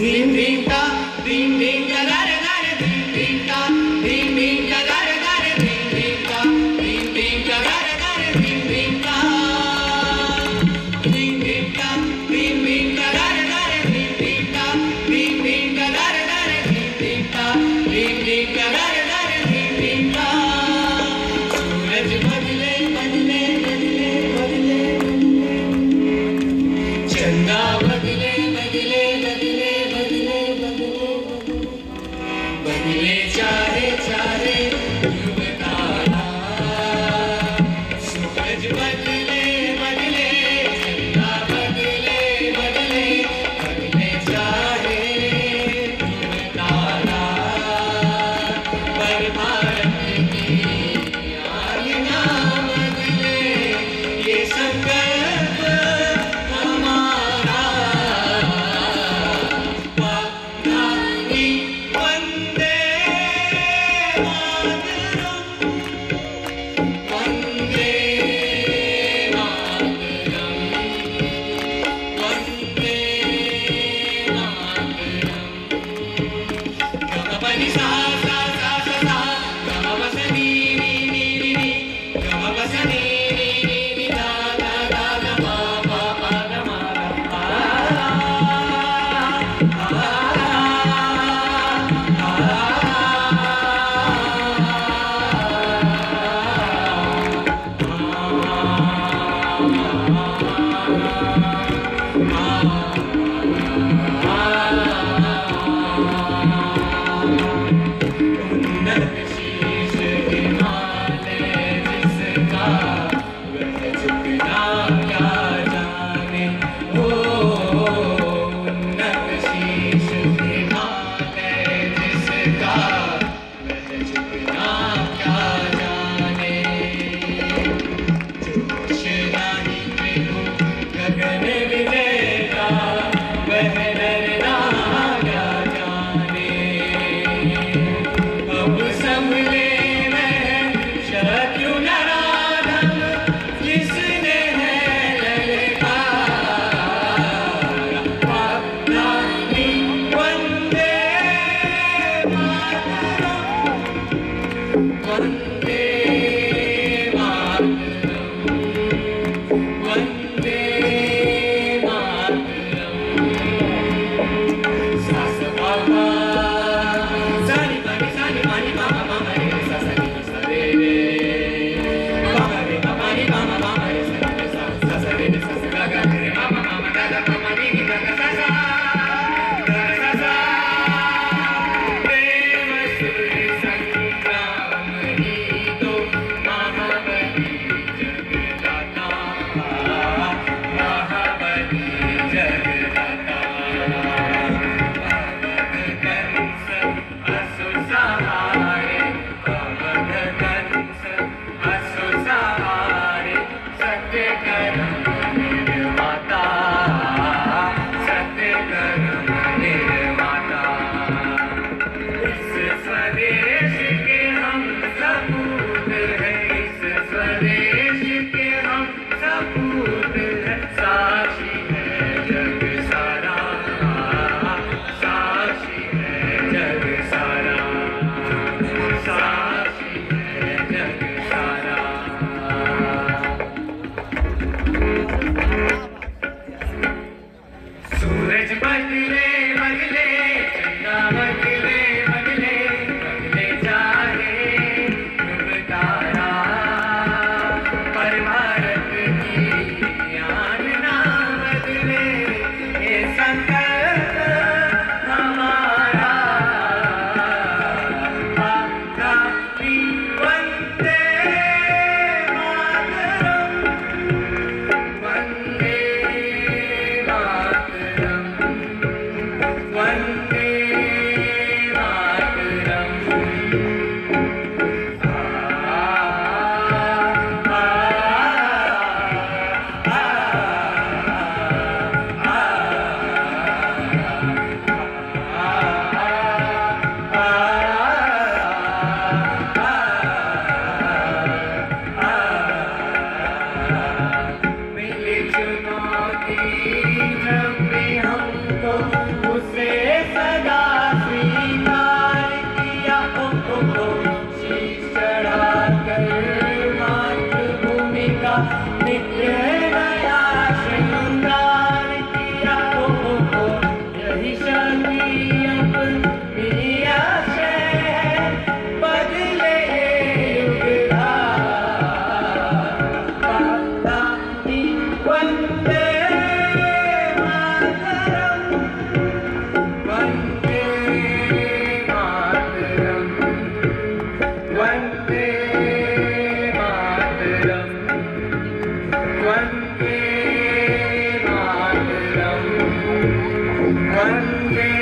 भीम भीम का भीम भीम का गारे गारे भीम भीम का भीम भीम का गारे गारे का भीम भीम का गारे गारे भीम भीम का भीम भीम का भीम सूरज बदले What Happy. चुनौती जब भी हमको Amen.